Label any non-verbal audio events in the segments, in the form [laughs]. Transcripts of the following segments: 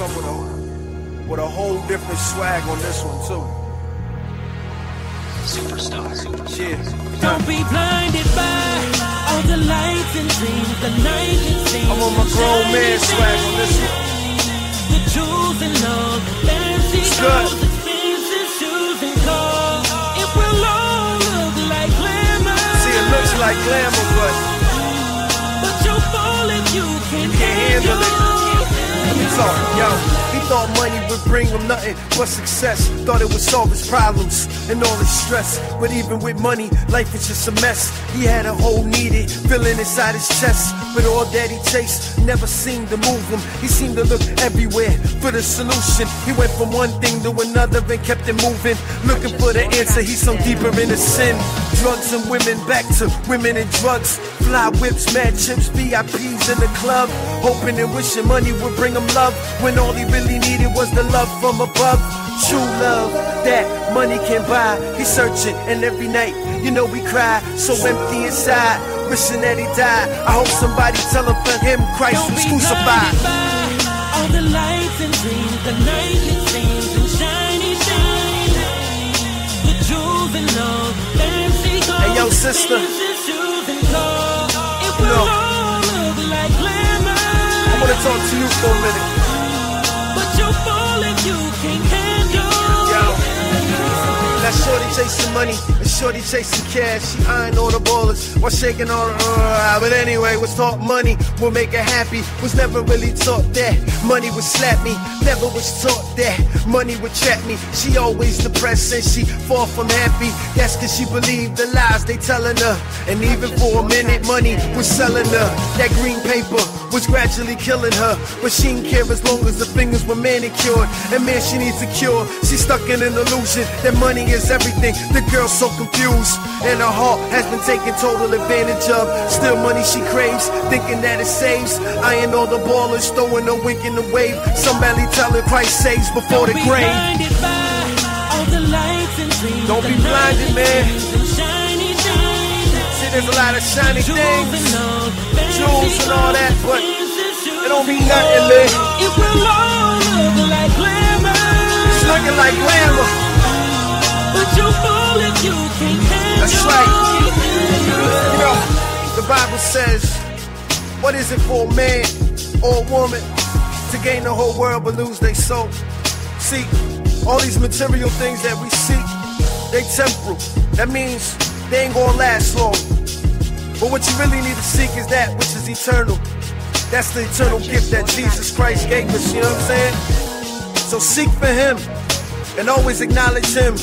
come with a with a whole different swag on this one too. Superstar. Superstar. Yeah. Don't be blinded by all the lights and dreams, the night it seems. I'm on my grown man swag on this one. The jewels and all, fancy It's good. clothes, expensive shoes and cars. It will all look like glamour. See, it looks like glamour, but But you'll fall if you can't, can't handle it. Yo. He thought money would bring him nothing but success. Thought it would solve his problems and all his stress. But even with money, life is just a mess. He had a hole needed, feeling inside his chest. But all that he chased never seemed to move him. He seemed to look everywhere for the solution. He went from one thing to another and kept it moving. Looking for the answer, he's so deeper into sin. Drugs and women, back to women and drugs. Fly whips, mad chips, VIPs in the club. Hoping and wishing money would bring him love. When all he really needed was the love from above. True love that money can buy. He's searching, and every night, you know, we cry. So empty inside, wishing that he died. I hope somebody tell him for him Christ Don't was crucified. all the lights and dreams, the night it seems and shiny shine. The jewels and all, fancy clothes, Hey, yo, sister. Talk to you for a minute. But you'll fall if you can't. That shorty chasing money and shorty chasing cash. She eyeing all the ballers while shaking all the. Uh, but anyway, was taught money will make her happy. Was never really taught that money would slap me. Never was taught that money would trap me. She always depressed and she far from happy. That's cause she believed the lies they telling her. And even for a minute, money was selling her. That green paper was gradually killing her. But she didn't care as long as her fingers were manicured. And man, she needs a cure. She's stuck in an illusion that money is everything. The girl's so confused. And her heart has been taken total advantage of. Still money she craves, thinking that it saves. Eyeing all the ballers, throwing a wink in the wave. Somebody tell her Christ saves before the Don't be grave. blinded by all the lights and dreams, Don't the be blinded, man. and shiny. See, there's a lot of shiny Jewels things. jewels and all that, but it don't mean nothing, man. It will all look like glamour. It's looking like glamour. That's right. You know, the Bible says, what is it for a man or a woman to gain the whole world but lose their soul? See, all these material things that we seek, they temporal. That means they ain't gonna last long. But what you really need to seek is that which is eternal. That's the eternal gift that Jesus Christ gave us, you know what I'm saying? So seek for Him and always acknowledge Him,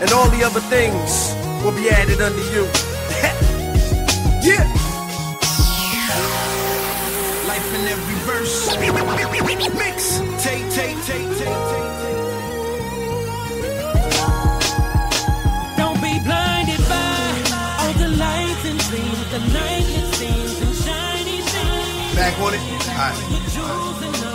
and all the other things will be added unto you. [laughs] yeah! Life in every verse. Mix. Take, take, take, take, take, Don't be blinded by all the lights and dreams, the night it seems and shiny shine. Back on it. All right. All,